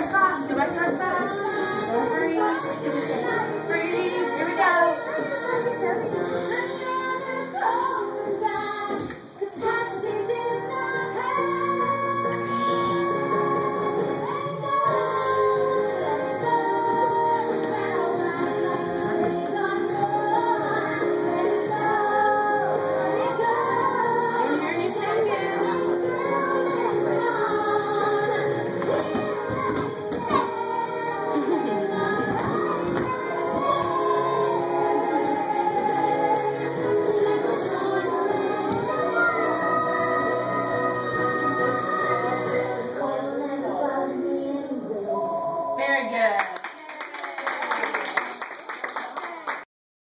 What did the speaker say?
Director stop, director. Freeze, go. Freeze, here we go.